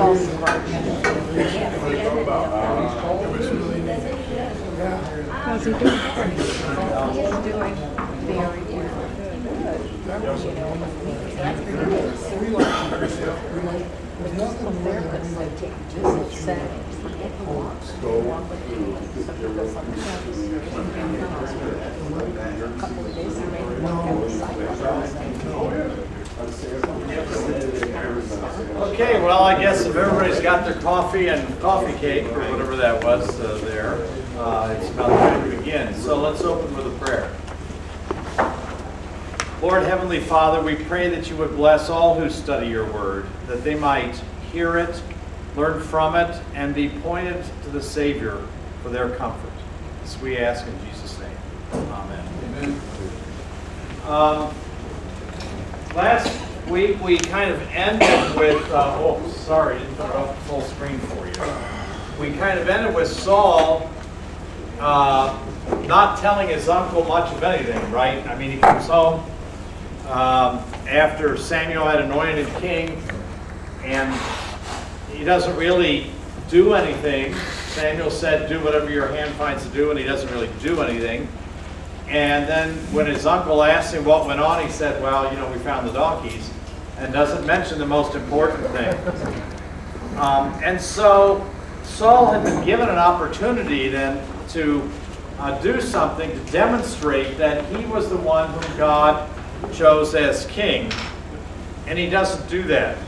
How's he doing? He's doing very good. Okay, well, I guess if everybody's got their coffee and coffee cake, or whatever that was uh, there, uh, it's about time to begin. So let's open with a prayer. Lord Heavenly Father, we pray that you would bless all who study your word, that they might hear it, learn from it, and be pointed to the Savior for their comfort. This we ask in Jesus' name. Amen. Um, Last week, we kind of ended with, uh, oh, sorry, didn't put it up full screen for you. We kind of ended with Saul uh, not telling his uncle much of anything, right? I mean, he comes home um, after Samuel had anointed king, and he doesn't really do anything. Samuel said, do whatever your hand finds to do, and he doesn't really do anything. And then when his uncle asked him what went on, he said, well, you know, we found the donkeys, and doesn't mention the most important thing. Um, and so Saul had been given an opportunity then to uh, do something to demonstrate that he was the one whom God chose as king, and he doesn't do that.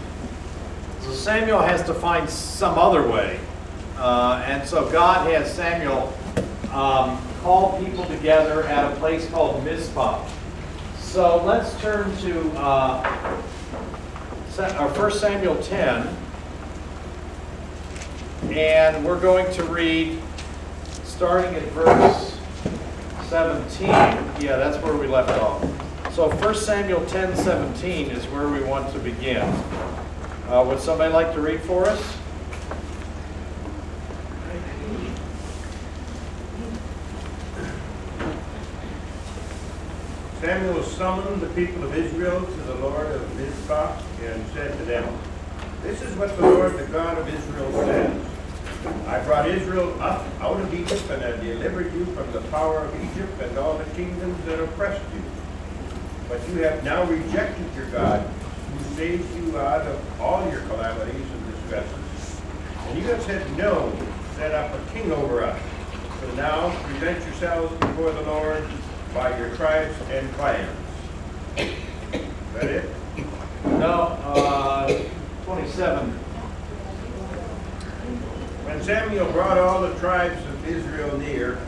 So Samuel has to find some other way. Uh, and so God has Samuel um, call people together at a place called Mizpah. So let's turn to uh, uh, 1 Samuel 10. And we're going to read, starting at verse 17. Yeah, that's where we left off. So 1 Samuel 10, 17 is where we want to begin. Uh, would somebody like to read for us? Samuel summoned the people of Israel to the Lord of Mizpah and said to them, This is what the Lord, the God of Israel, says. I brought Israel up out of Egypt and have delivered you from the power of Egypt and all the kingdoms that oppressed you. But you have now rejected your God, who saved you out of all your calamities and distresses. And you have said, No, set up a king over us. So now present yourselves before the Lord by your tribes and clans. That it? No, uh, 27. When Samuel brought all the tribes of Israel near,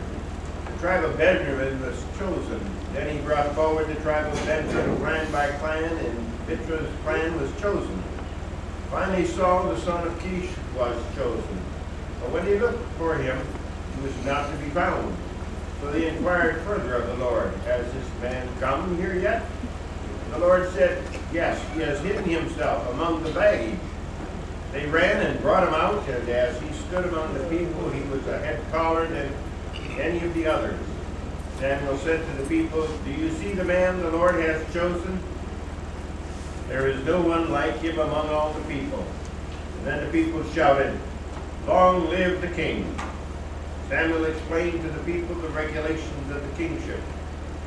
the tribe of Benjamin was chosen. Then he brought forward the tribe of Benjamin clan by clan, and Matri's clan was chosen. Finally Saul, the son of Kish, was chosen. But when he looked for him, he was not to be found. So they inquired further of the Lord, Has this man come here yet? The Lord said, Yes, he has hidden himself among the baggage. They ran and brought him out, and as he stood among the people, he was a head taller than any of the others. Samuel said to the people, Do you see the man the Lord has chosen? There is no one like him among all the people. And then the people shouted, Long live the king! Samuel explained to the people the regulations of the kingship.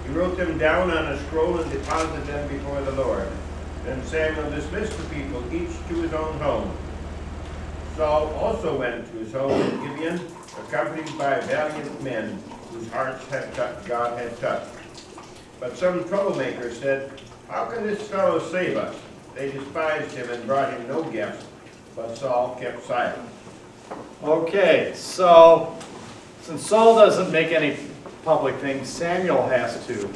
He wrote them down on a scroll and deposited them before the Lord. Then Samuel dismissed the people, each to his own home. Saul also went to his home in Gibeon, accompanied by valiant men whose hearts had God had touched. But some troublemakers said, How can this fellow save us? They despised him and brought him no gifts, but Saul kept silent. Okay, so since Saul doesn't make any public things, Samuel has to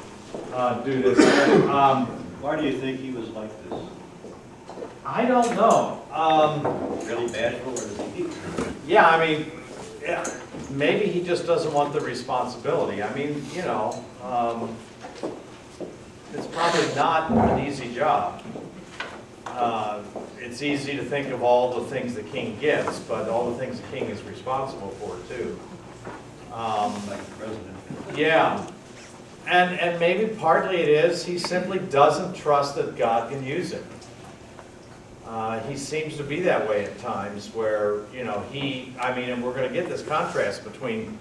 uh, do this. Um, Why do you think he was like this? I don't know. Um, Really bashful or is he? Yeah, I mean, yeah, maybe he just doesn't want the responsibility. I mean, you know, um, it's probably not an easy job. Uh, It's easy to think of all the things the king gets, but all the things the king is responsible for too. Um, Like the president. Yeah, and, and maybe partly it is, he simply doesn't trust that God can use him. Uh, he seems to be that way at times where, you know, he, I mean, and we're gonna get this contrast between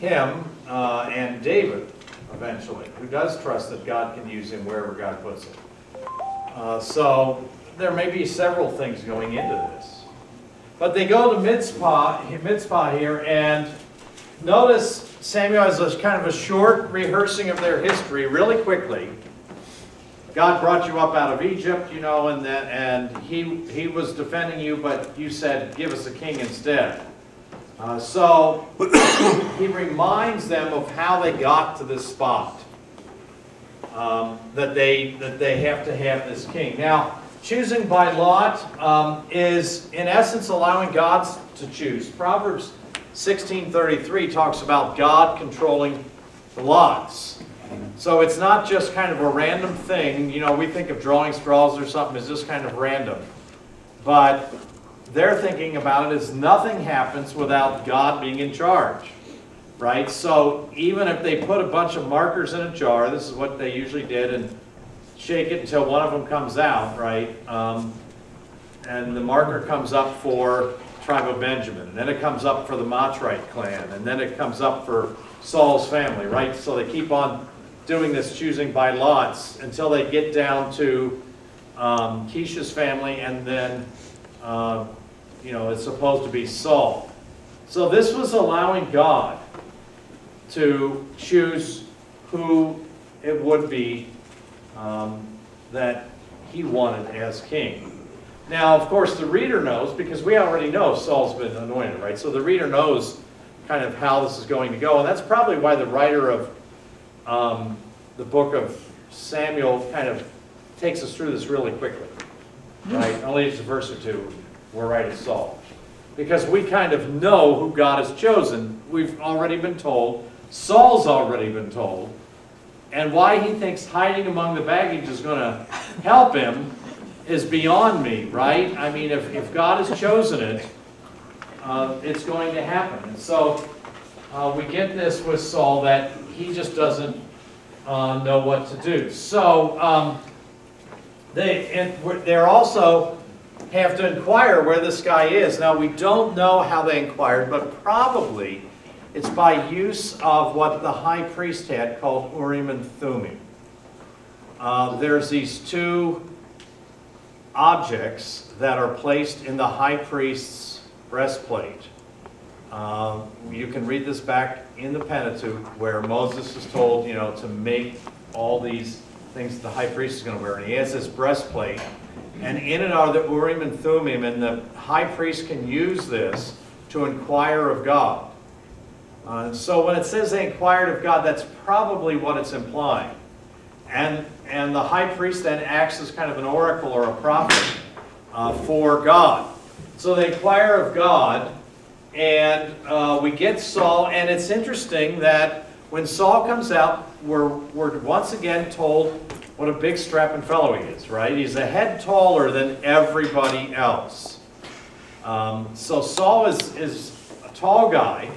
him, uh, and David eventually, who does trust that God can use him wherever God puts him. Uh, so, there may be several things going into this. But they go to Mizpah, Mizpah here, and Notice Samuel has kind of a short rehearsing of their history really quickly. God brought you up out of Egypt, you know, and that, and he he was defending you, but you said, "Give us a king instead." Uh, so he reminds them of how they got to this spot. Um, that they that they have to have this king. Now, choosing by lot um, is in essence allowing God to choose. Proverbs 1633 talks about God controlling the lots. So it's not just kind of a random thing. You know, we think of drawing straws or something as just kind of random. But they're thinking about it as nothing happens without God being in charge. Right? So even if they put a bunch of markers in a jar, this is what they usually did, and shake it until one of them comes out, right? Um, and the marker comes up for tribe of Benjamin, and then it comes up for the Matrite clan, and then it comes up for Saul's family, right? So they keep on doing this choosing by lots until they get down to um, Kish's family, and then, uh, you know, it's supposed to be Saul. So this was allowing God to choose who it would be um, that he wanted as king. Now, of course, the reader knows, because we already know Saul's been anointed, right? So the reader knows kind of how this is going to go, and that's probably why the writer of um, the book of Samuel kind of takes us through this really quickly, right? Only just a verse or two, we're right at Saul. Because we kind of know who God has chosen. We've already been told. Saul's already been told. And why he thinks hiding among the baggage is going to help him is beyond me, right? I mean, if, if God has chosen it, uh, it's going to happen. And so uh, we get this with Saul that he just doesn't uh, know what to do. So um, they they're also have to inquire where this guy is. Now we don't know how they inquired, but probably it's by use of what the high priest had called Urim and Thummim. Uh, there's these two objects that are placed in the high priest's breastplate. Uh, you can read this back in the Pentateuch where Moses is told, you know, to make all these things that the high priest is going to wear. And he has this breastplate. And in it are the Urim and Thummim. And the high priest can use this to inquire of God. Uh, so when it says they inquired of God, that's probably what it's implying. And, and the high priest then acts as kind of an oracle or a prophet uh, for God. So they inquire of God, and uh, we get Saul, and it's interesting that when Saul comes out, we're, we're once again told what a big strapping fellow he is, right? He's a head taller than everybody else. Um, so Saul is, is a tall guy,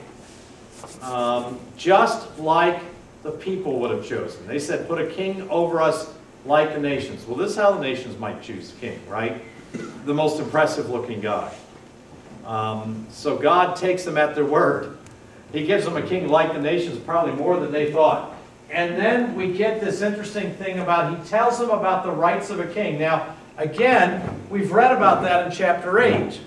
um, just like the people would have chosen. They said, put a king over us like the nations. Well, this is how the nations might choose a king, right? The most impressive looking guy. Um, so God takes them at their word. He gives them a king like the nations, probably more than they thought. And then we get this interesting thing about, he tells them about the rights of a king. Now, again, we've read about that in chapter 8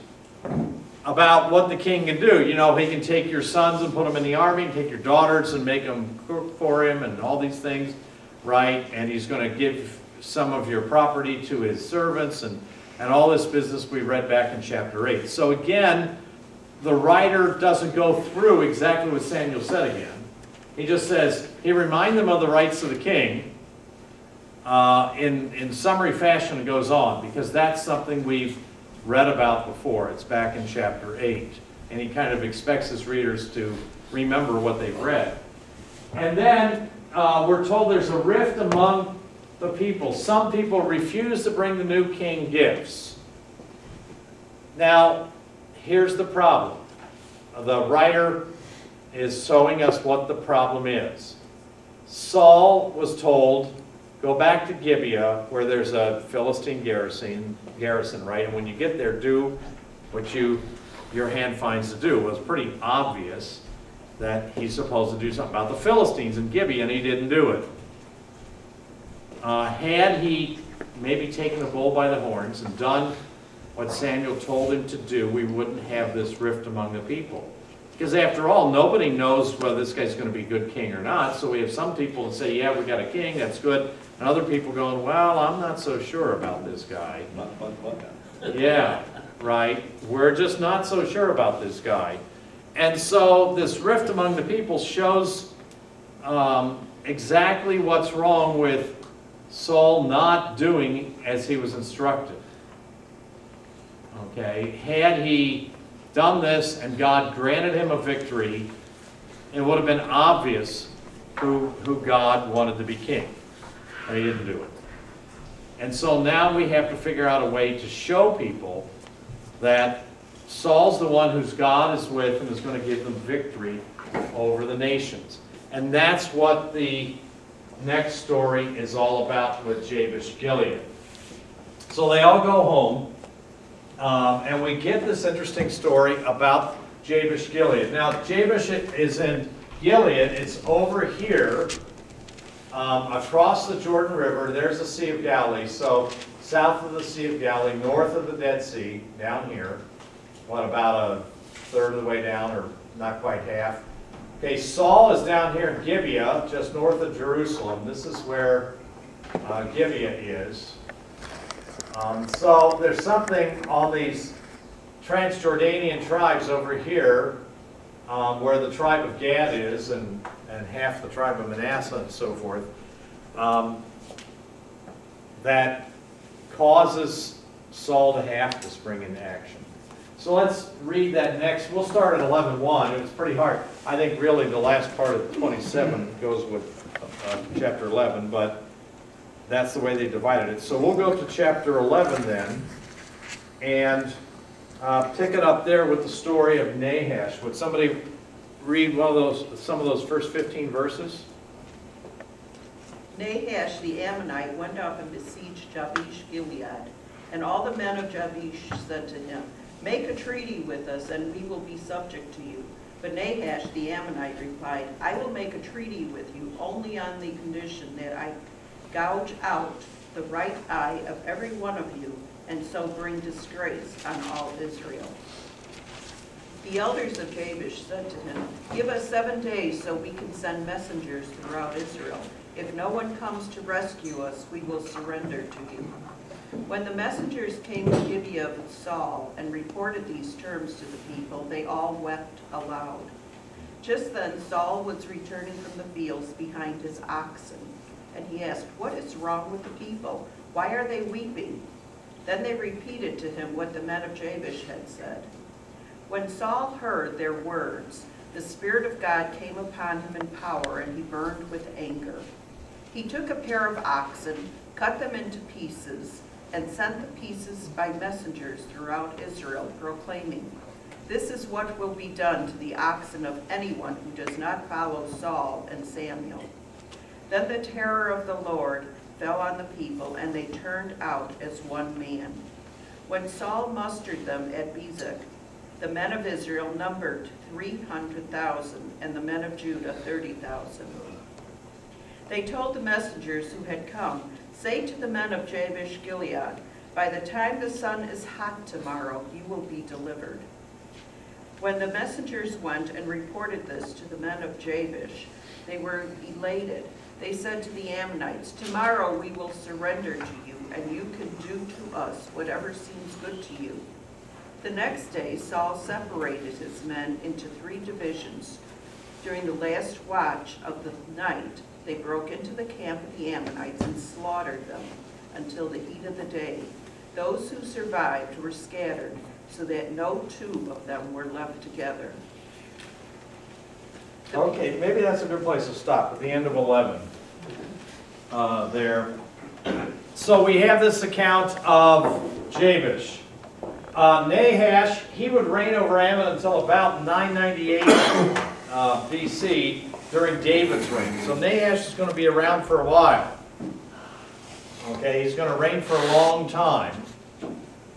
about what the king can do. You know, he can take your sons and put them in the army, take your daughters and make them cook for him and all these things, right? And he's going to give some of your property to his servants and, and all this business we read back in chapter 8. So again, the writer doesn't go through exactly what Samuel said again. He just says, he remind them of the rights of the king. Uh, in, in summary fashion, it goes on, because that's something we've read about before. It's back in chapter 8. And he kind of expects his readers to remember what they've read. And then uh, we're told there's a rift among the people. Some people refuse to bring the new king gifts. Now, here's the problem. The writer is showing us what the problem is. Saul was told, go back to Gibeah, where there's a Philistine garrison, garrison, right? And when you get there, do what you, your hand finds to do. It was pretty obvious that he's supposed to do something about the Philistines in Gibeah, and he didn't do it. Uh, had he maybe taken the bull by the horns and done what Samuel told him to do, we wouldn't have this rift among the people. Because after all, nobody knows whether this guy's going to be a good king or not. So we have some people that say, yeah, we got a king, that's good. And other people going, well, I'm not so sure about this guy. Buck, buck, buck. Yeah, right. We're just not so sure about this guy. And so this rift among the people shows um, exactly what's wrong with Saul not doing as he was instructed. Okay, had he done this and God granted him a victory, it would have been obvious who, who God wanted to be king. And he didn't do it. And so now we have to figure out a way to show people that Saul's the one whose God is with and is going to give them victory over the nations. And that's what the next story is all about with Jabesh Gilead. So they all go home, um, and we get this interesting story about Jabesh Gilead. Now, Jabesh is in Gilead, it's over here, um, across the Jordan River. There's the Sea of Galilee. So, south of the Sea of Galilee, north of the Dead Sea, down here. What, about a third of the way down, or not quite half? Okay, Saul is down here in Gibeah, just north of Jerusalem. This is where uh, Gibeah is. Um, so there's something on these Transjordanian tribes over here, um, where the tribe of Gad is, and, and half the tribe of Manasseh and so forth, um, that causes Saul to have to spring into action. So let's read that next. We'll start at 11.1. It's pretty hard. I think really the last part of 27 goes with uh, chapter 11, but that's the way they divided it. So we'll go to chapter 11 then, and uh, pick it up there with the story of Nahash. Would somebody read one of those, some of those first 15 verses? Nahash the Ammonite went up and besieged Jabesh Gilead. And all the men of Jabesh said to him, Make a treaty with us, and we will be subject to you. But Nahash the Ammonite replied, I will make a treaty with you only on the condition that I gouge out the right eye of every one of you, and so bring disgrace on all Israel. The elders of Jabesh said to him, Give us seven days so we can send messengers throughout Israel. If no one comes to rescue us, we will surrender to you. When the messengers came to Gibeah with Saul and reported these terms to the people, they all wept aloud. Just then Saul was returning from the fields behind his oxen, and he asked, What is wrong with the people? Why are they weeping? Then they repeated to him what the men of Jabesh had said. When Saul heard their words, the Spirit of God came upon him in power, and he burned with anger. He took a pair of oxen, cut them into pieces, and sent the pieces by messengers throughout Israel, proclaiming, This is what will be done to the oxen of anyone who does not follow Saul and Samuel. Then the terror of the Lord fell on the people, and they turned out as one man. When Saul mustered them at Bezek, the men of Israel numbered 300,000, and the men of Judah 30,000. They told the messengers who had come, Say to the men of Jabesh Gilead, By the time the sun is hot tomorrow, you will be delivered. When the messengers went and reported this to the men of Jabesh, they were elated. They said to the Ammonites, Tomorrow we will surrender to you, and you can do to us whatever seems good to you. The next day Saul separated his men into three divisions. During the last watch of the night, they broke into the camp of the Ammonites and slaughtered them until the heat of the day. Those who survived were scattered, so that no two of them were left together. Okay, maybe that's a good place to stop, at the end of 11. Uh, There, so we have this account of Jabesh. Uh, Nahash, he would reign over Ammon until about 998 uh, BC during David's reign. So Nahash is going to be around for a while. Okay, he's going to reign for a long time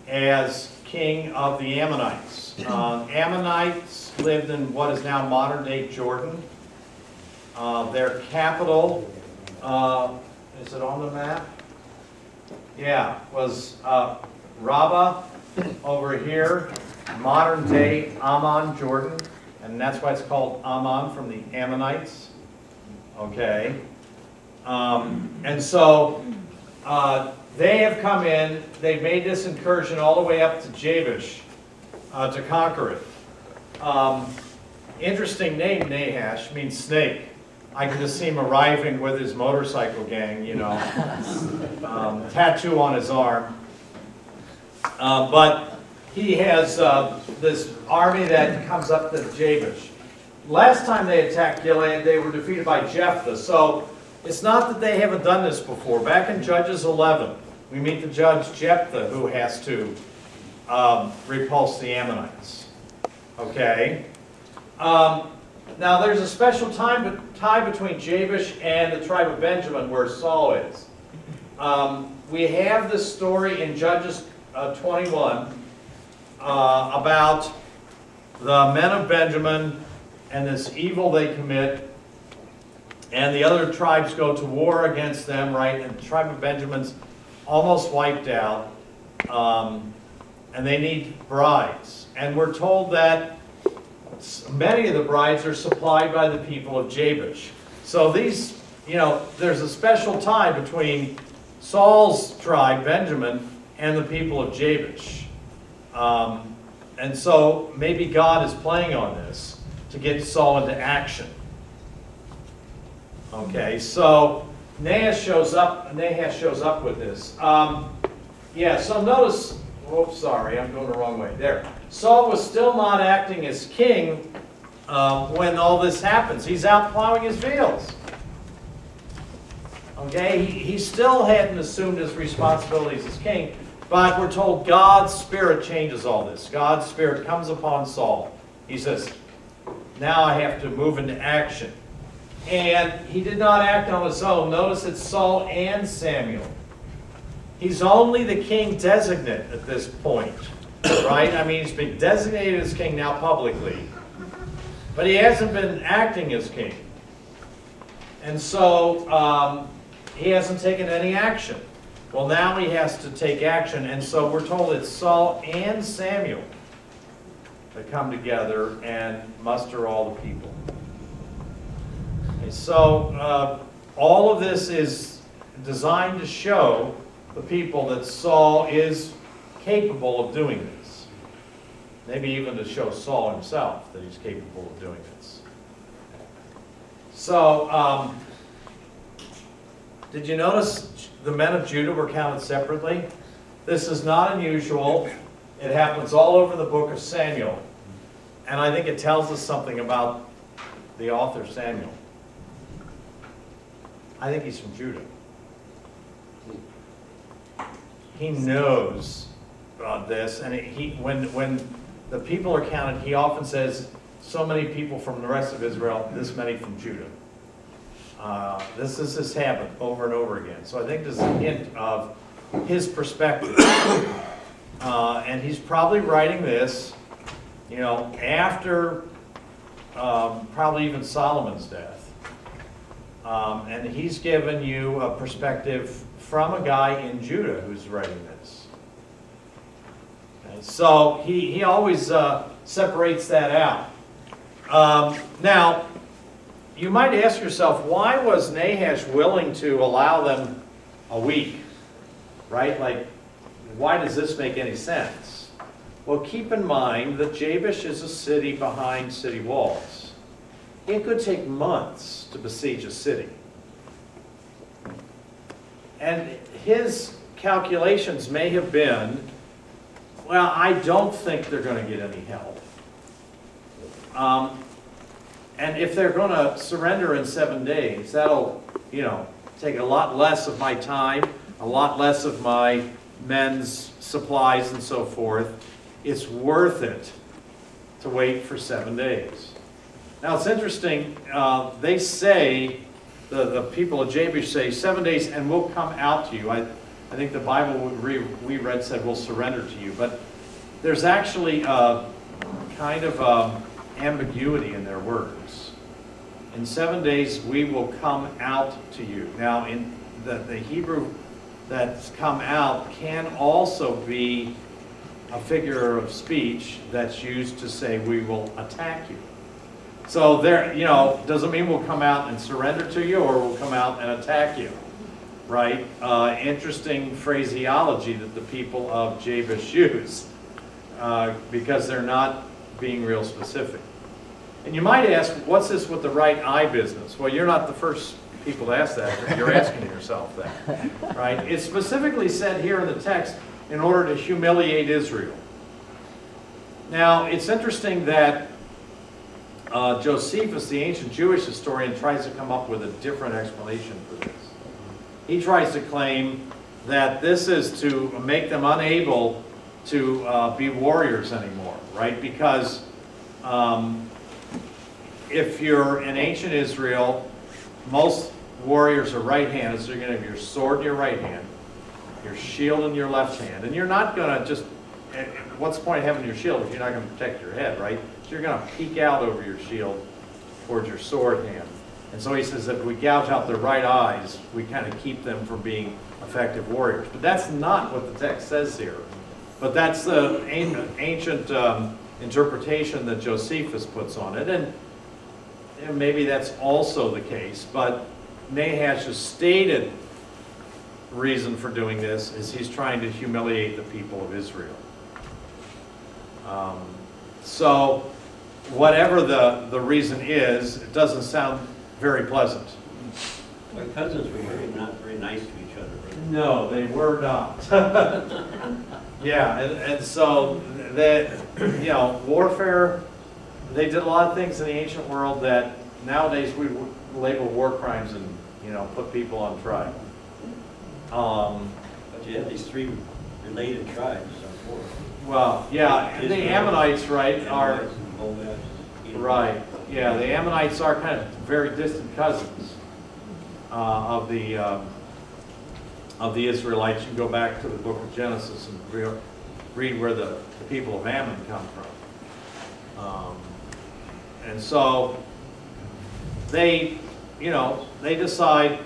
as king of the Ammonites. Uh, Ammonites lived in what is now modern-day Jordan. Uh, Their capital, uh, is it on the map? Yeah, was uh, Rabbah over here, modern-day Amman, Jordan, and that's why it's called Amman from the Ammonites. Okay? Um, And so, uh, they have come in, they've made this incursion all the way up to Jabesh uh, to conquer it. Um, Interesting name, Nahash, means snake. I can just see him arriving with his motorcycle gang, you know, um, tattoo on his arm. Uh, But he has uh, this army that comes up to Jabesh. Last time they attacked Gilead, they were defeated by Jephthah. So it's not that they haven't done this before. Back in Judges 11, we meet the judge Jephthah who has to um, repulse the Ammonites. Okay? Um, now, there's a special time, tie between Jabesh and the tribe of Benjamin where Saul is. Um, we have this story in Judges uh, 21 uh, about the men of Benjamin and this evil they commit, and the other tribes go to war against them, right? And the tribe of Benjamin's almost wiped out, um, and they need brides. And we're told that many of the brides are supplied by the people of Jabesh. So these, you know, there's a special tie between Saul's tribe, Benjamin, and the people of Jabesh. Um, and so maybe God is playing on this to get Saul into action. Okay, so Nahash shows up. Nahash shows up with this. Um, yeah, so notice. Oops, sorry, I'm going the wrong way. There. Saul was still not acting as king uh, when all this happens. He's out plowing his fields. Okay, he, he still hadn't assumed his responsibilities as king, but we're told God's Spirit changes all this. God's Spirit comes upon Saul. He says, now I have to move into action. And he did not act on his own. Notice it's Saul and Samuel. He's only the king designate at this point, right? I mean, he's been designated as king now publicly, but he hasn't been acting as king. And so um, he hasn't taken any action. Well, now he has to take action, and so we're told it's Saul and Samuel that come together and muster all the people. Okay, so uh, all of this is designed to show the people that Saul is capable of doing this. Maybe even to show Saul himself that he's capable of doing this. So, um, did you notice the men of Judah were counted separately? This is not unusual. It happens all over the book of Samuel. And I think it tells us something about the author Samuel. I think he's from Judah. He knows about this, and he when when the people are counted, he often says, "So many people from the rest of Israel, this many from Judah." Uh, this is his habit over and over again. So I think this is a hint of his perspective, uh, and he's probably writing this, you know, after um, probably even Solomon's death. Um, and he's given you a perspective from a guy in Judah who's writing this. So he, he always uh, separates that out. Um, now, you might ask yourself, why was Nahash willing to allow them a week? Right? Like, why does this make any sense? Well, keep in mind that Jabesh is a city behind city walls. It could take months to besiege a city. And his calculations may have been, well, I don't think they're going to get any help. Um, and if they're going to surrender in seven days, that'll, you know, take a lot less of my time. a lot less of my men's supplies and so forth, it's worth it to wait for seven days. Now, it's interesting, uh, they say, the, the people of Jabesh say, seven days and we'll come out to you. I, I think the Bible we, read said we'll surrender to you, but there's actually a kind of um, ambiguity in their words. In seven days we will come out to you. Now, in the, the Hebrew that's come out can also be a figure of speech that's used to say we will attack you. So there, you know, doesn't mean we'll come out and surrender to you or we'll come out and attack you, right? Uh, interesting phraseology that the people of Jabesh use uh, because they're not being real specific. And you might ask, what's this with the right eye business? Well, you're not the first people to ask that. You're asking yourself that, right? It's specifically said here in the text in order to humiliate Israel. Now, it's interesting that uh, Josephus, the ancient Jewish historian, tries to come up with a different explanation for this. He tries to claim that this is to make them unable to uh, be warriors anymore, right? Because um, if you're in ancient Israel, most warriors are right-handed, so you're going to have your sword in your right hand, your shield in your left hand, and you're not going to just, eh, what's the point of having your shield if you're not going to protect your head, right? So you're going to peek out over your shield towards your sword hand. And so he says that if we gouge out their right eyes, we kind of keep them from being effective warriors. But that's not what the text says here. But that's the ancient um, interpretation that Josephus puts on it. And, and maybe that's also the case. But Nahash's stated reason for doing this is he's trying to humiliate the people of Israel. Um, so, whatever the, the reason is, it doesn't sound very pleasant. My cousins were very, not very nice to each other. No, they were not. Yeah, and, and so that, you know, warfare, they did a lot of things in the ancient world that nowadays we label war crimes and, you know, put people on trial. Um, But you have these three related tribes, so well, yeah, and the Ammonites, right, are, and Moabites, right, yeah, the Ammonites are kind of very distant cousins uh, of the, um, of the Israelites. You go back to the book of Genesis and re- read where the the people of Ammon come from. Um, And so they, you know, they decide,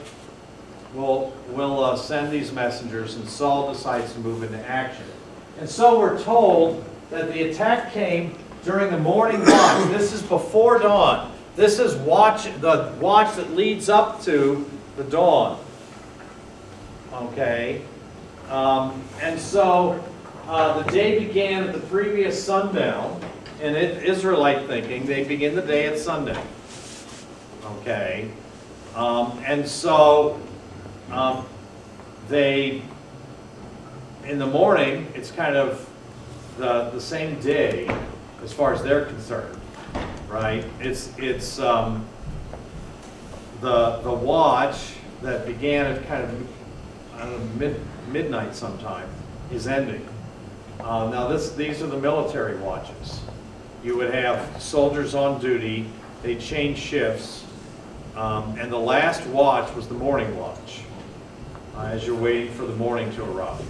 we'll, we'll uh, send these messengers, and Saul decides to move into action. And so we're told that the attack came during the morning watch. This is before dawn. This is watch, the watch that leads up to the dawn. Okay? Um, and so uh, the day began at the previous sundown. In it- Israelite thinking, they begin the day at sundown. Okay? Um, and so um, they, in the morning, it's kind of the, the same day as far as they're concerned, right? It's, it's um, the, the watch that began at kind of, know, mid, midnight sometime is ending. Uh, now this, these are the military watches. You would have soldiers on duty, they change shifts, um, and the last watch was the morning watch, uh, as you're waiting for the morning to arrive.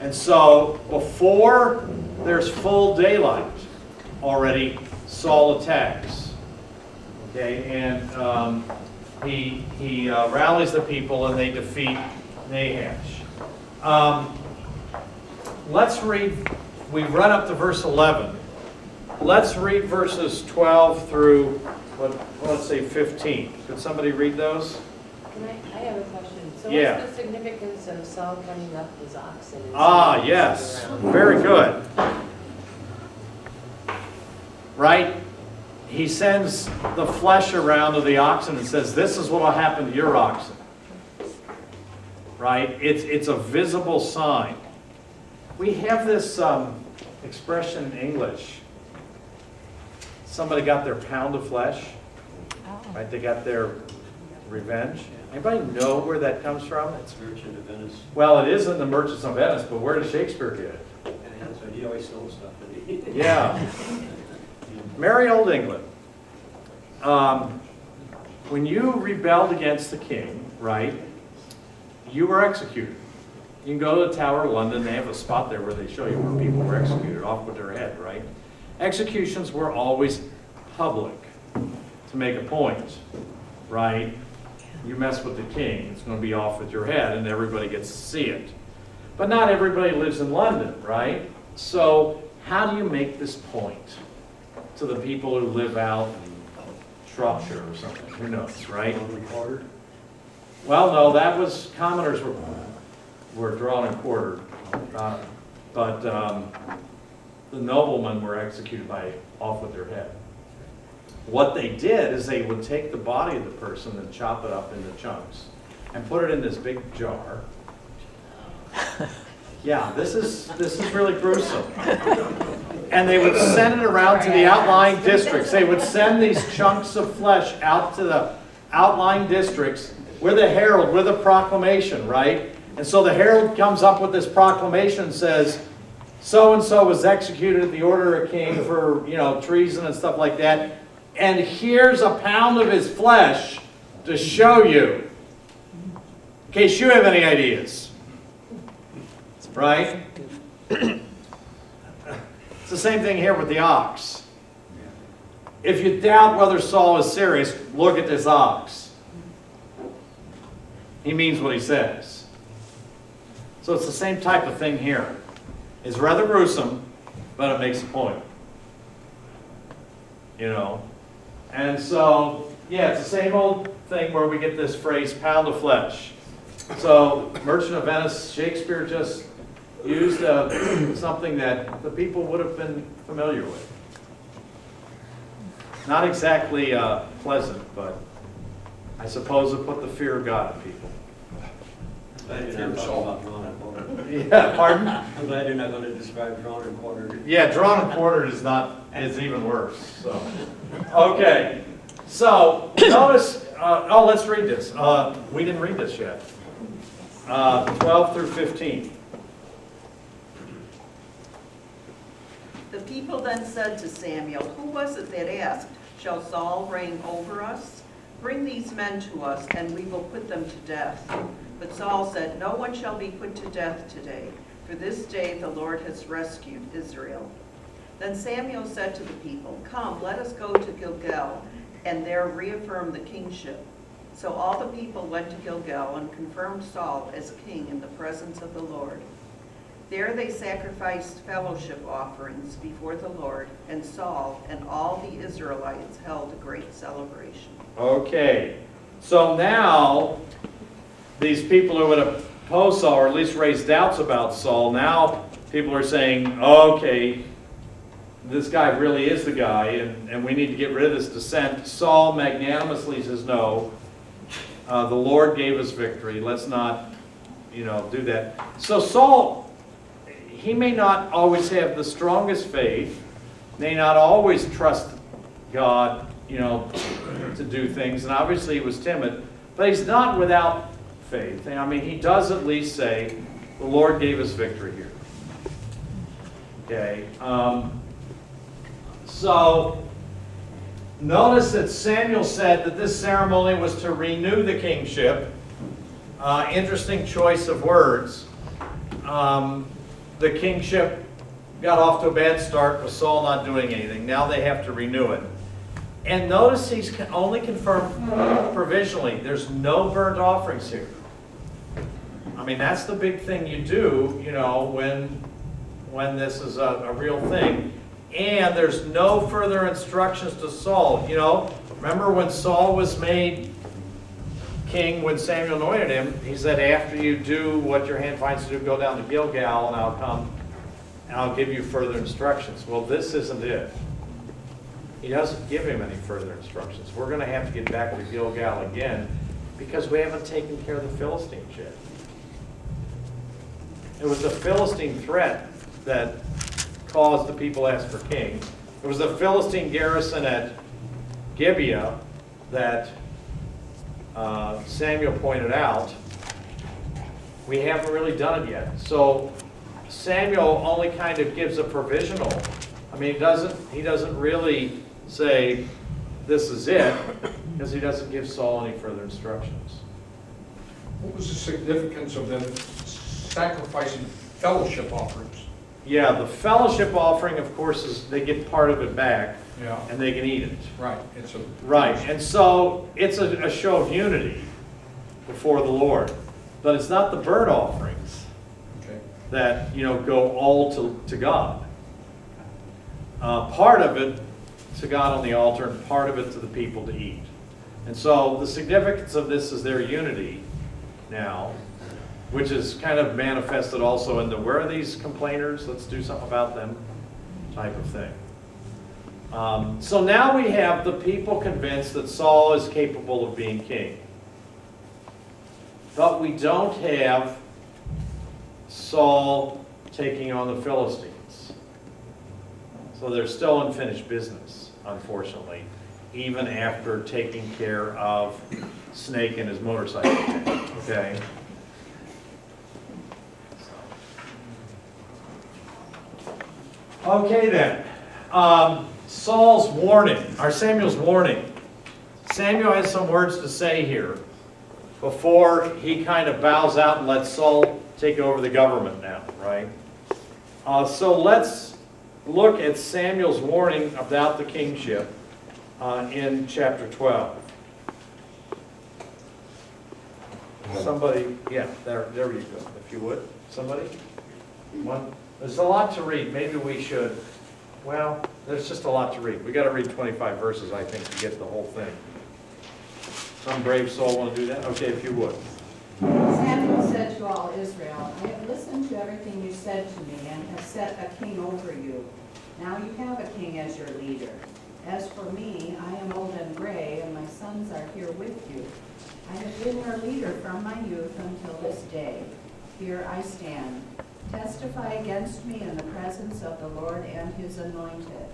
And so, before there's full daylight, already Saul attacks. Okay, and um, he, he uh, rallies the people and they defeat Nahash. Um, let's read, we run up to verse 11. Let's read verses 12 through, what, let's say 15. Could somebody read those? Can I, I have a question. So Yeah. what's the significance of Saul cutting up his oxen? Ah, yes, very good. Right? He sends the flesh around to the oxen and says, this is what will happen to your oxen. Right? It's, it's a visible sign. We have this um, expression in English. Somebody got their pound of flesh, right? They got their Revenge? Anybody know where that comes from? It's, Merchant of Venice. well, it is in the Merchants of Venice, but where did Shakespeare get it? And that's what he always sold stuff. Yeah. Merry Old England. Um, when you rebelled against the king, right, you were executed. You can go to the Tower of London, they have a spot there where they show you where people were executed, off with their head, right? Executions were always public, to make a point, right? You mess with the king, it's gonna be off with your head, and everybody gets to see it. But not everybody lives in London, right? So how do you make this point to the people who live out in Shropshire or something? Who knows, right? Well, no, that was, commoners were, were drawn and quartered. uh, But um, the noblemen were executed by, off with their head. What they did is they would take the body of the person and chop it up into chunks and put it in this big jar. Yeah, this is, this is really gruesome. And they would send it around to the outlying districts. They would send these chunks of flesh out to the outlying districts with a herald, with a proclamation, right? And so the herald comes up with this proclamation and says, so-and-so was executed at the order of king for, you know, treason and stuff like that. And here's a pound of his flesh to show you. In case you have any ideas. Right? It's the same thing here with the ox. If you doubt whether Saul is serious, look at this ox. He means what he says. So it's the same type of thing here. It's rather gruesome, but it makes a point. You know? And so, yeah, it's the same old thing where we get this phrase, pound of flesh. So, Merchant of Venice, Shakespeare just used uh, something that the people would have been familiar with. Not exactly uh, pleasant, but I suppose it put the fear of God in people. Glad you're not talking about drawn and quartered. Yeah, pardon? I'm glad you're not gonna describe drawn and quartered. Yeah, drawn and quartered is not, is even worse, so. Okay, so notice, uh, oh, let's read this. Uh, we didn't read this yet. Uh, 12 through 15. People then said to Samuel, Who was it that asked, Shall Saul reign over us? Bring these men to us, and we will put them to death. But Saul said, No one shall be put to death today, for this day the Lord has rescued Israel. Then Samuel said to the people, Come, let us go to Gilgal, and there reaffirm the kingship. So all the people went to Gilgal and confirmed Saul as king in the presence of the Lord. There they sacrificed fellowship offerings before the Lord, and Saul and all the Israelites held a great celebration. Okay, so now, these people who would oppose Saul, or at least raise doubts about Saul, now people are saying, okay, this guy really is the guy, and, and we need to get rid of this dissent. Saul magnanimously says, no, uh, the Lord gave us victory, let's not, you know, do that. So Saul, he may not always have the strongest faith, may not always trust God, you know, to do things, and obviously he was timid, but he's not without faith. And I mean, he does at least say, the Lord gave us victory here. Okay, um, so notice that Samuel said that this ceremony was to renew the kingship. Uh, interesting choice of words. Um, the kingship got off to a bad start with Saul not doing anything. Now they have to renew it. And notice he's only confirmed provisionally. There's no burnt offerings here. I mean, that's the big thing you do, you know, when, when this is a, a real thing. And there's no further instructions to Saul. You know, remember when Saul was made king, when Samuel anointed him, he said, after you do what your hand finds to do, go down to Gilgal and I'll come and I'll give you further instructions. Well, this isn't it. He doesn't give him any further instructions. We're going to have to get back to Gilgal again because we haven't taken care of the Philistines yet. It was the Philistine threat that caused the people to ask for king. It was the Philistine garrison at Gibeah that uh, Samuel pointed out, we haven't really done it yet. So Samuel only kind of gives a provisional. I mean, he doesn't, he doesn't really say, this is it, because he doesn't give Saul any further instructions. What was the significance of them sacrificing fellowship offerings? Yeah, the fellowship offering, of course, is, they get part of it back, Yeah. and they can eat it. Right, it's a. Right, and so it's a, a show of unity before the Lord. But it's not the burnt offerings Okay. that, you know, go all to, to God. Uh, part of it to God on the altar and part of it to the people to eat. And so the significance of this is their unity now, which is kind of manifested also in the, where are these complainers? Let's do something about them type of thing. Um, so now we have the people convinced that Saul is capable of being king. But we don't have Saul taking on the Philistines. So they're still unfinished business, unfortunately, even after taking care of Snake and his motorcycle, okay? Okay then, um, Saul's warning, or Samuel's warning. Samuel has some words to say here before he kind of bows out and lets Saul take over the government now, right? Uh, so let's look at Samuel's warning about the kingship uh, in chapter 12. Somebody, yeah, there, there you go, if you would. Somebody? One, there's a lot to read. Maybe we should, well, there's just a lot to read. We got to read 25 verses, I think, to get the whole thing. Some brave soul want to do that? Okay, if you would. Samuel said to all Israel, I have listened to everything you said to me and have set a king over you. Now you have a king as your leader. As for me, I am old and gray, and my sons are here with you. I have been your leader from my youth until this day. Here I stand. Testify against me in the presence of the Lord and his anointed.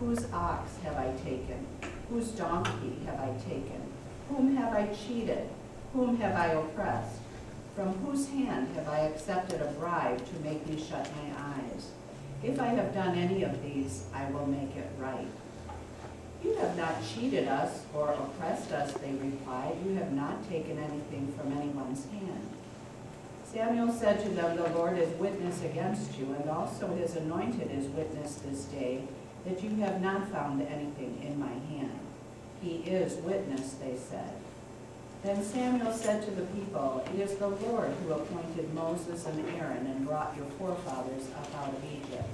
Whose ox have I taken? Whose donkey have I taken? Whom have I cheated? Whom have I oppressed? From whose hand have I accepted a bribe to make me shut my eyes? If I have done any of these, I will make it right. You have not cheated us or oppressed us, they replied. You have not taken anything from anyone's hand. Samuel said to them, The Lord is witness against you, and also his anointed is witness this day, that you have not found anything in my hand. He is witness, they said. Then Samuel said to the people, It is the Lord who appointed Moses and Aaron and brought your forefathers up out of Egypt.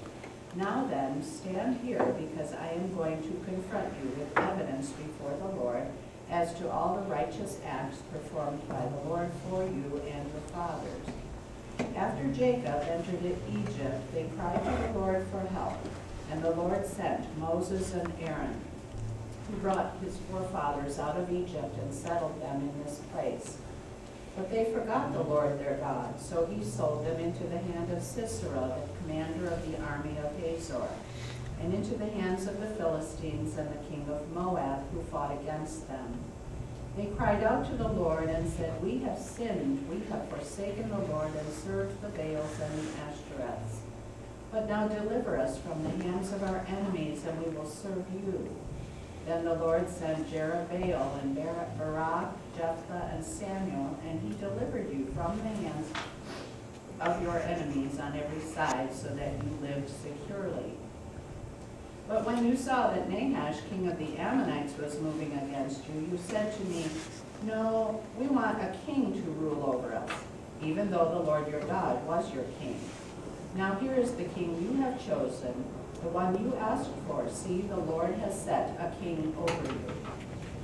Now then, stand here, because I am going to confront you with evidence before the Lord as to all the righteous acts performed by the Lord for you and your fathers. After Jacob entered Egypt, they cried to the Lord for help, and the Lord sent Moses and Aaron, who brought his forefathers out of Egypt and settled them in this place. But they forgot the Lord their God, so he sold them into the hand of Sisera, the commander of the army of Hazor, and into the hands of the Philistines and the king of Moab, who fought against them. They cried out to the Lord and said, We have sinned, we have forsaken the Lord and served the Baals and the Ashtoreths. But now deliver us from the hands of our enemies, and we will serve you. Then the Lord sent Jerubbaal and Barak, Jephthah, and Samuel, and he delivered you from the hands of your enemies on every side, so that you lived securely. But when you saw that Nahash, king of the Ammonites, was moving against you, you said to me, No, we want a king to rule over us, even though the Lord your God was your king. Now here is the king you have chosen, the one you asked for. See, the Lord has set a king over you.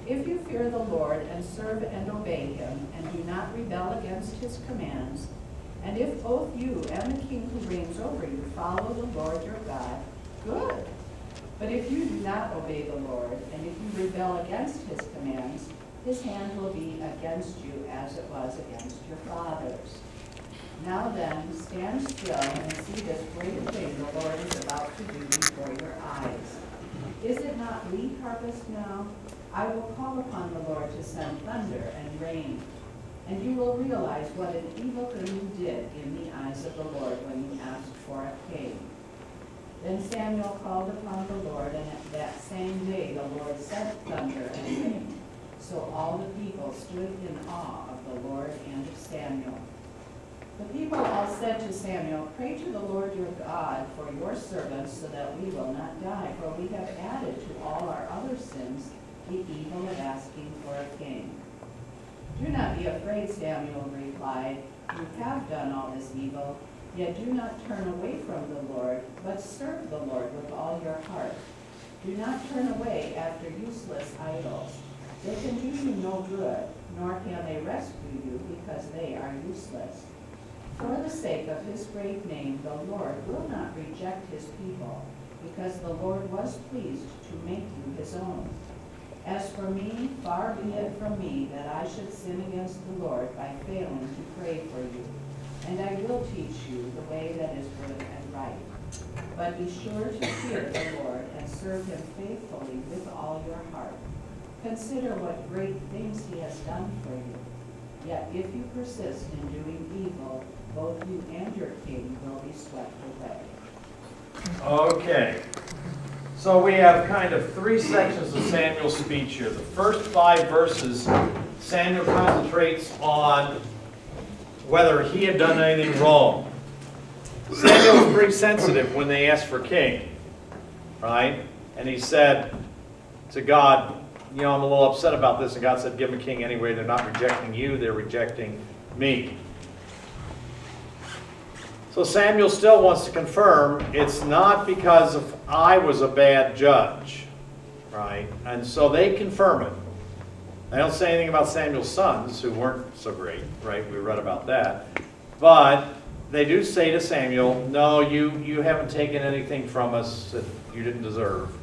If you fear the Lord and serve and obey him, and do not rebel against his commands, and if both you and the king who reigns over you follow the Lord your God. But if you do not obey the Lord, and if you rebel against his commands, his hand will be against you as it was against your fathers. Now then, stand still and see this great thing the Lord is about to do before your eyes. Is it not wheat harvest now? I will call upon the Lord to send thunder and rain. And you will realize what an evil thing you did in the eyes of the Lord when you asked for a king. Then Samuel called upon the Lord, and at that same day the Lord sent thunder and rain. So all the people stood in awe of the Lord and of Samuel. The people all said to Samuel, Pray to the Lord your God for your servants so that we will not die, for we have added to all our other sins the evil of asking for a king. Do not be afraid, Samuel replied. You have done all this evil, yet do not turn away from the Lord, but serve the Lord with all your heart. Do not turn away after useless idols. They can do you no good, nor can they rescue you because they are useless. For the sake of his great name, the Lord will not reject his people, because the Lord was pleased to make you his own. As for me, far be it from me that I should sin against the Lord by failing to pray for you. And I will teach you the way that is good and right. But be sure to fear the Lord and serve him faithfully with all your heart. Consider what great things he has done for you. Yet if you persist in doing evil, both you and your king will be swept away. Okay. So we have kind of three sections of Samuel's speech here. The first five verses, Samuel concentrates on whether he had done anything wrong. Samuel was pretty sensitive when they asked for king, right? And he said to God, you know, I'm a little upset about this. And God said, give him a king anyway. They're not rejecting you, they're rejecting me. So Samuel still wants to confirm it's not because I was a bad judge, right? And so they confirm it. They don't say anything about Samuel's sons, who weren't so great, right? We read about that. But they do say to Samuel, no, you, you haven't taken anything from us that you didn't deserve,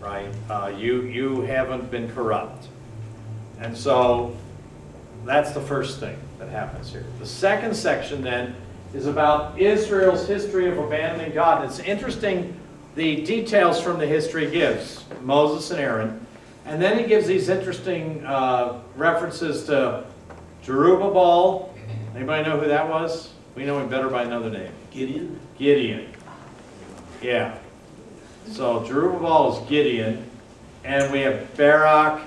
right? Uh, you, you haven't been corrupt. And so that's the first thing that happens here. The second section then is about Israel's history of abandoning God. And it's interesting the details from the history gives, Moses and Aaron. And then he gives these interesting uh, references to Jerubbaal. Anybody know who that was? We know him better by another name. Gideon? Gideon. Yeah. So Jerubbaal is Gideon. And we have Barak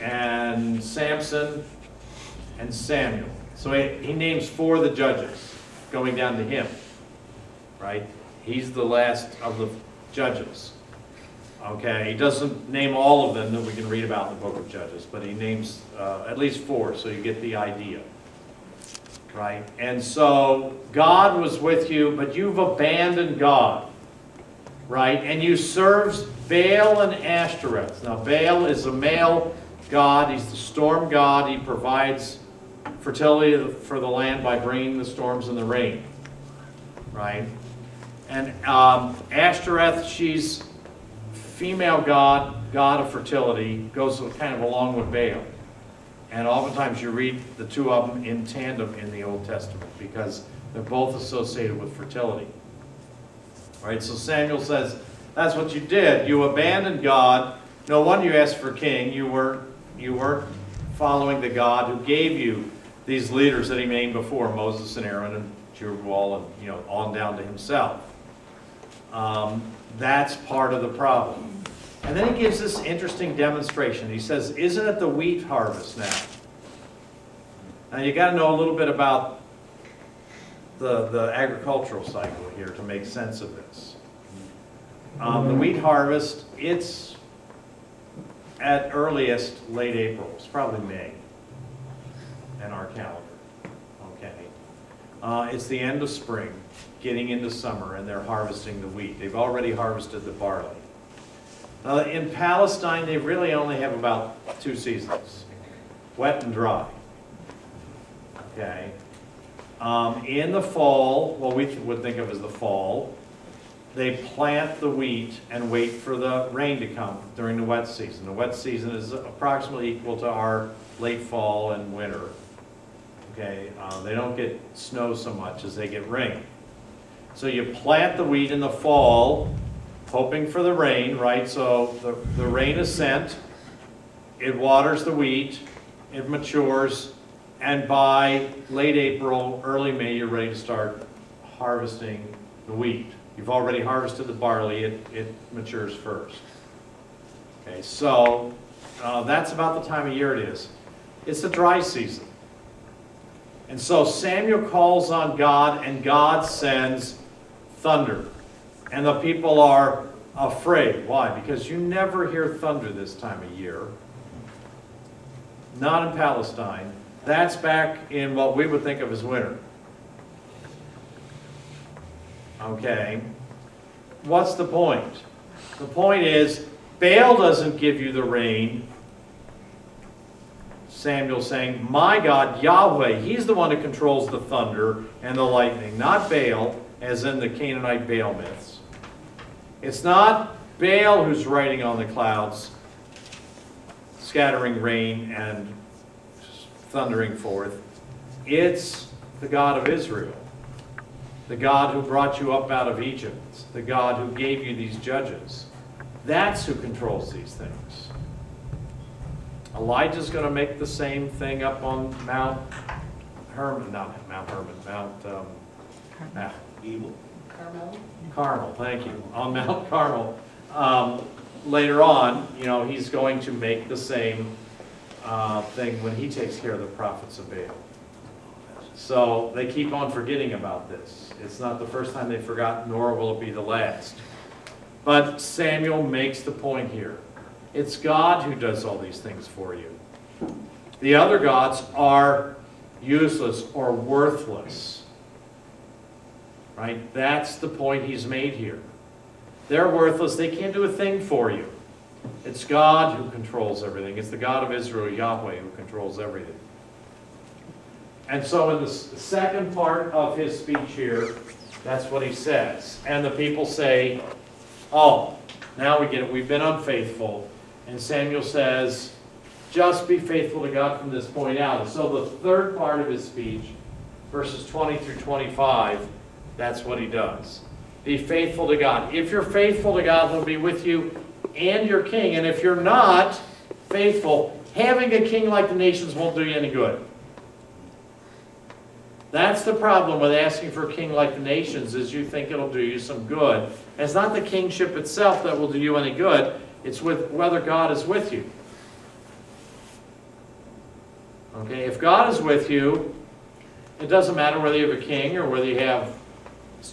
and Samson and Samuel. So he, he names four of the judges going down to him, right? He's the last of the judges. Okay, he doesn't name all of them that we can read about in the book of Judges, but he names uh, at least four, so you get the idea. Right? And so God was with you, but you've abandoned God. Right? And you served Baal and Ashtoreth. Now, Baal is a male god, he's the storm god, he provides fertility for the land by bringing the storms and the rain, right? And um, Ashtoreth, she's female god, god of fertility, goes kind of along with Baal. And oftentimes you read the two of them in tandem in the Old Testament because they're both associated with fertility. All right, so Samuel says, that's what you did. You abandoned God. No wonder you asked for king. You weren't, you weren't following the God who gave you these leaders that he named before, Moses and Aaron and Jerubbaal and, you know, on down to himself. Um, that's part of the problem. And then he gives this interesting demonstration. He says, isn't it the wheat harvest now? Now you got to know a little bit about the, the agricultural cycle here to make sense of this. Um, the wheat harvest, it's at earliest late April. It's probably May in our calendar. Okay. Uh, it's the end of spring, getting into summer, and they're harvesting the wheat. They've already harvested the barley. Uh, in Palestine, they really only have about two seasons, wet and dry. Okay. Um, in the fall, what we would think of as the fall, they plant the wheat and wait for the rain to come during the wet season. The wet season is approximately equal to our late fall and winter. Okay, uh, they don't get snow so much as they get rain. So you plant the wheat in the fall, hoping for the rain, right? So the, the rain is sent, it waters the wheat, it matures, and by late April, early May, you're ready to start harvesting the wheat. You've already harvested the barley, it, it matures first. Okay, so uh, that's about the time of year it is. It's the dry season. And so Samuel calls on God, and God sends thunder. And the people are afraid. Why? Because you never hear thunder this time of year. Not in Palestine. That's back in what we would think of as winter. Okay. What's the point? The point is, Baal doesn't give you the rain. Samuel saying, My God, Yahweh, He's the one who controls the thunder and the lightning, not Baal, as in the Canaanite Baal myths. It's not Baal who's riding on the clouds, scattering rain and thundering forth. It's the God of Israel, the God who brought you up out of Egypt, the God who gave you these judges. That's who controls these things. Elijah's going to make the same thing up on Mount Hermon, not Mount Hermon, Mount um, ah, Evil. Carmel? Carmel, thank you, on Mount Carmel. Um, later on, you know, he's going to make the same uh, thing when he takes care of the prophets of Baal. So they keep on forgetting about this. It's not the first time they've forgotten, nor will it be the last. But Samuel makes the point here. It's God who does all these things for you. The other gods are useless or worthless. Right? That's the point he's made here. They're worthless. They can't do a thing for you. It's God who controls everything. It's the God of Israel, Yahweh, who controls everything. And so in the second part of his speech here, that's what he says. And the people say, oh, now we get it. We've been unfaithful. And Samuel says, just be faithful to God from this point out. And so the third part of his speech, verses 20 through 25, that's what he does. Be faithful to God. If you're faithful to God, he'll be with you and your king. And if you're not faithful, having a king like the nations won't do you any good. That's the problem with asking for a king like the nations is you think it'll do you some good. It's not the kingship itself that will do you any good. It's with whether God is with you. Okay, if God is with you, it doesn't matter whether you have a king or whether you have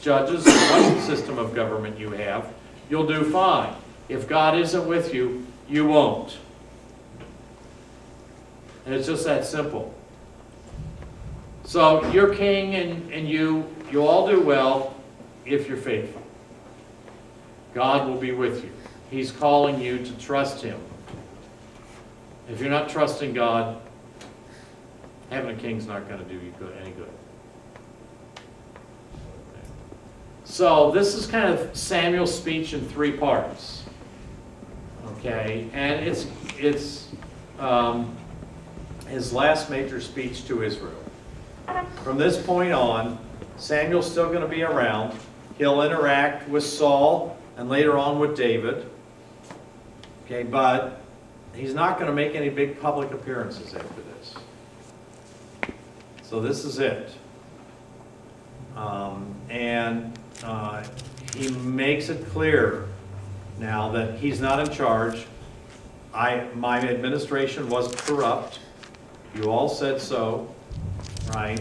judges, what system of government you have, you'll do fine. If God isn't with you, you won't. And it's just that simple. So your king and, and you, you all do well if you're faithful. God will be with you. He's calling you to trust him. If you're not trusting God, having a king's not going to do you good, any good. So this is kind of Samuel's speech in three parts. Okay, and it's it's um, his last major speech to Israel. From this point on, Samuel's still going to be around. He'll interact with Saul and later on with David. Okay, but he's not going to make any big public appearances after this. So this is it. Um, and uh, he makes it clear now that he's not in charge. I, my administration was corrupt. You all said so, right?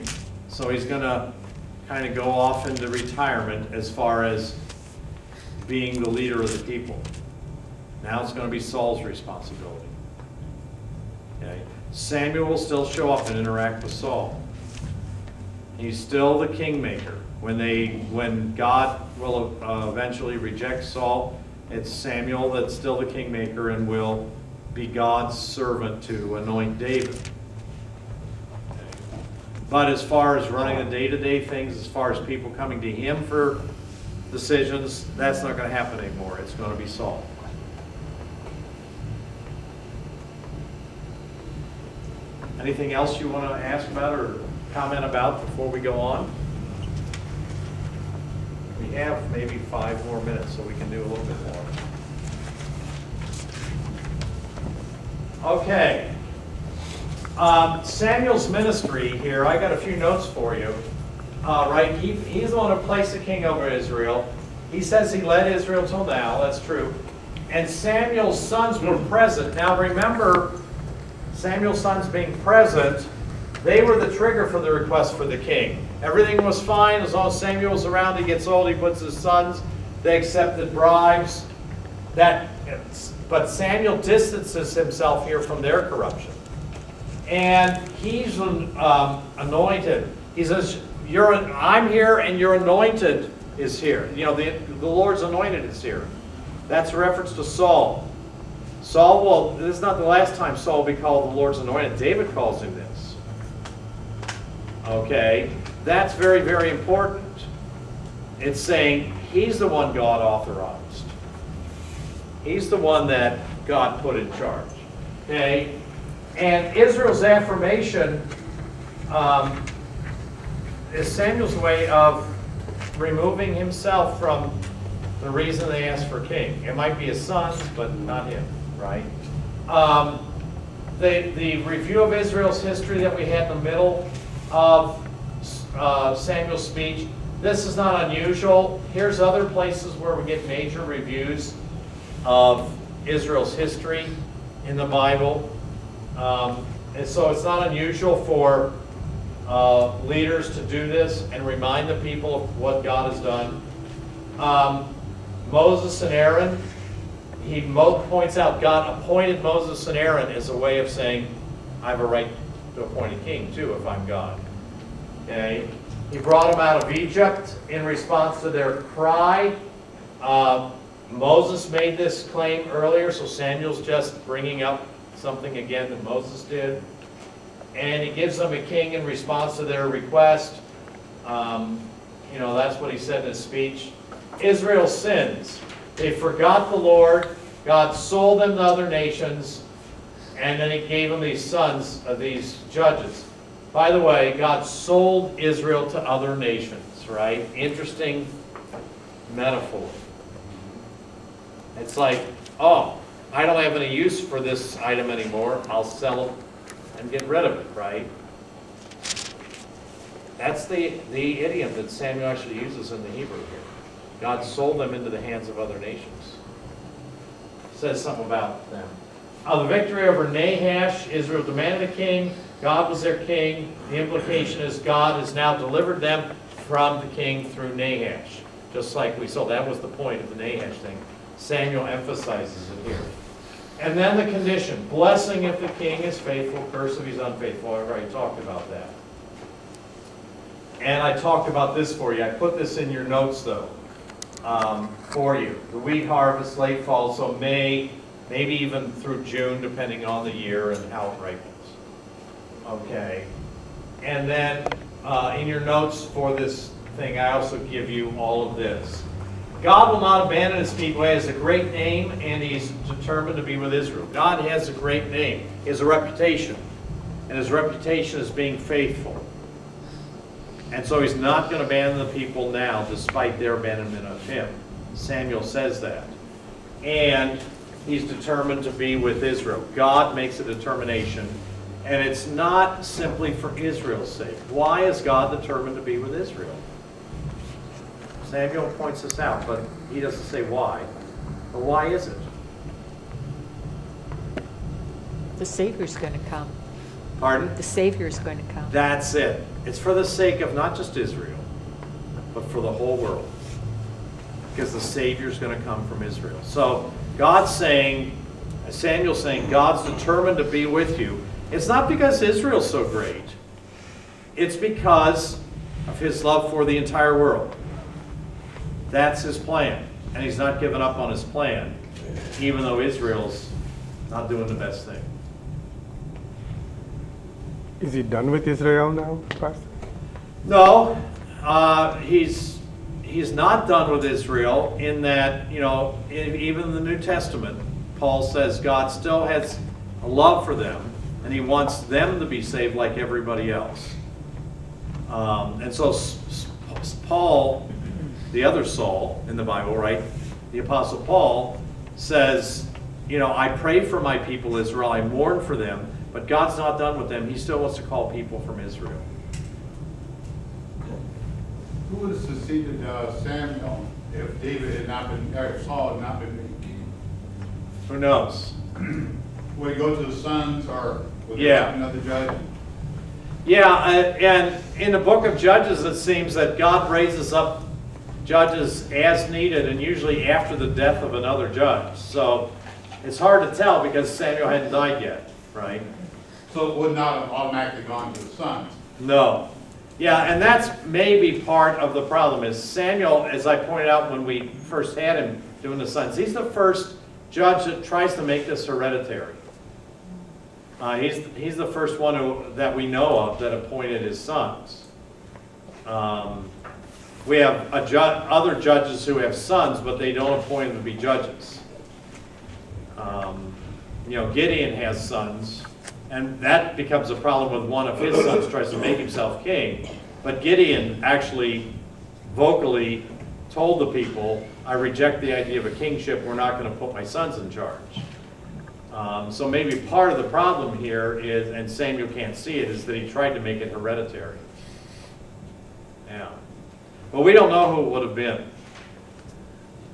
So he's going to kind of go off into retirement as far as being the leader of the people. Now it's going to be Saul's responsibility. Okay? Samuel will still show up and interact with Saul. He's still the kingmaker. When they, when God will uh, eventually reject Saul, it's Samuel that's still the kingmaker and will be God's servant to anoint David. But as far as running the day-to-day things, as far as people coming to him for decisions, that's not going to happen anymore. It's going to be Saul. Anything else you want to ask about or comment about before we go on? Have maybe five more minutes, so we can do a little bit more. Okay. Um, Samuel's ministry here, I got a few notes for you. Uh, right, he, he's the one who placed the king over Israel. He says he led Israel till now, that's true. And Samuel's sons were present. Now remember, Samuel's sons being present, they were the trigger for the request for the king. Everything was fine as long as Samuel was around. He gets old, he puts his sons. They accepted bribes. That, but Samuel distances himself here from their corruption. And he's um, anointed. He says, "You're, I'm here, and your anointed is here. You know, the, the Lord's anointed is here." That's a reference to Saul. Saul, well, this is not the last time Saul will be called the Lord's anointed. David calls him this. Okay, that's very, very important. It's saying he's the one God authorized. He's the one that God put in charge. Okay, and Israel's affirmation um, is Samuel's way of removing himself from the reason they asked for king. It might be his sons, but not him, right? Um, the, the review of Israel's history that we had in the middle of uh, Samuel's speech, this is not unusual. Here's other places where we get major reviews of Israel's history in the Bible. Um, and so it's not unusual for uh, leaders to do this and remind the people of what God has done. Um, Moses and Aaron, he points out God appointed Moses and Aaron as a way of saying, I have a right to appoint a king too if I'm God. Okay? He brought them out of Egypt in response to their cry. Uh, Moses made this claim earlier, so Samuel's just bringing up something again that Moses did. And he gives them a king in response to their request. Um, you know, that's what he said in his speech. Israel sins. They forgot the Lord. God sold them to other nations. And then he gave them these sons, of these judges. By the way, God sold Israel to other nations, right? Interesting metaphor. It's like, oh, I don't have any use for this item anymore. I'll sell it and get rid of it, right? That's the, the idiom that Samuel actually uses in the Hebrew here. God sold them into the hands of other nations. Says something about them. Uh, the victory over Nahash, Israel demanded a king. God was their king. The implication is God has now delivered them from the king through Nahash. Just like we saw, that was the point of the Nahash thing. Samuel emphasizes it here. And then the condition, blessing if the king is faithful, curse if he's unfaithful. I've already talked about that. And I talked about this for you. I put this in your notes, though, um, for you. The wheat harvest, late fall, so May, maybe even through June, depending on the year and how it ripens. Okay. And then uh, in your notes for this thing, I also give you all of this. God will not abandon his people. He has a great name, and he's determined to be with Israel. God has a great name. He has a reputation, and his reputation is being faithful. And so he's not going to abandon the people now, despite their abandonment of him. Samuel says that. And he's determined to be with Israel. God makes a determination, and it's not simply for Israel's sake. Why is God determined to be with Israel? Samuel points this out, but he doesn't say why. But why is it? The Savior's going to come. Pardon? The Savior's going to come. That's it. It's for the sake of not just Israel, but for the whole world. Because the Savior's going to come from Israel. So God's saying, Samuel's saying, God's determined to be with you. It's not because Israel's so great. It's because of his love for the entire world. That's his plan. And he's not giving up on his plan, even though Israel's not doing the best thing. Is he done with Israel now, Pastor? No, uh, he's he's not done with Israel in that you know in, even in the New Testament, Paul says God still has a love for them, and He wants them to be saved like everybody else. Um, and so Paul the other Saul in the Bible, right? The Apostle Paul says, you know, I pray for my people Israel, I mourn for them, but God's not done with them. He still wants to call people from Israel. Who would have succeeded uh, Samuel if David had not been, or if Saul had not been made king? Who knows? Would he go to the sons or would there Yeah. be another judge? Yeah, uh, and in the book of Judges, it seems that God raises up judges as needed and usually after the death of another judge. So it's hard to tell because Samuel hadn't died yet, right? So it would not have automatically gone to the sons. No. Yeah, and that's maybe part of the problem is Samuel, as I pointed out when we first had him doing the sons, he's the first judge that tries to make this hereditary. Uh, he's, he's the first one who, that we know of that appointed his sons. Um, we have ju- other judges who have sons, but they don't appoint them to be judges. Um, you know, Gideon has sons, and that becomes a problem with one of his sons tries to make himself king. But Gideon actually vocally told the people, I reject the idea of a kingship, we're not going to put my sons in charge. Um, so maybe part of the problem here is, and Samuel can't see it, is that he tried to make it hereditary. Yeah. But we don't know who it would have been.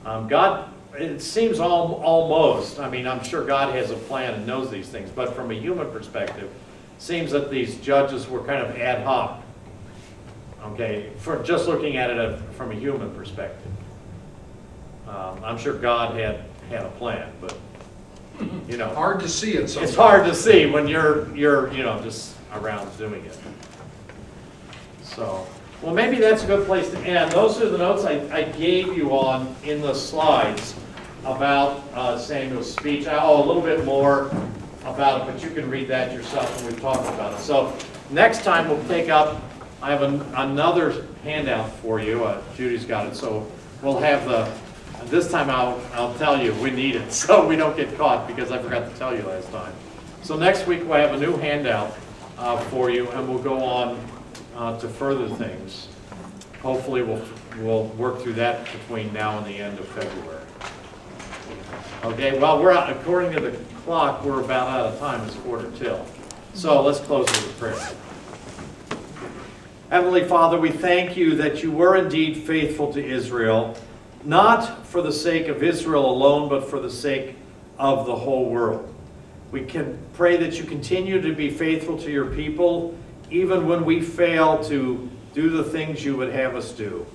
Um, God, it seems al- almost, I mean, I'm sure God has a plan and knows these things, but from a human perspective, seems that these judges were kind of ad hoc. Okay, for just looking at it uh, from a human perspective. Um, I'm sure God had, had a plan, but, you know. Hard to see it sometimes. It's hard to see when you're, you're, you know, just around doing it. So, well, maybe that's a good place to end. Those are the notes I, I gave you on, in the slides about uh, Samuel's speech. I oh, a little bit more about it, but you can read that yourself when we talk about it. So, next time we'll take up, I have an- another handout for you. Uh, Judy's got it, so we'll have the, this time I'll, I'll tell you, we need it, so we don't get caught, because I forgot to tell you last time. So next week, we'll have a new handout uh, for you, and we'll go on uh, to further things. Hopefully, we'll, we'll work through that between now and the end of February. Okay, well, we're, out- according to the clock, we're about out of time, it's quarter till. So let's close with a prayer. Heavenly Father, we thank you that you were indeed faithful to Israel, not for the sake of Israel alone, but for the sake of the whole world. We can pray that you continue to be faithful to your people, even when we fail to do the things you would have us do.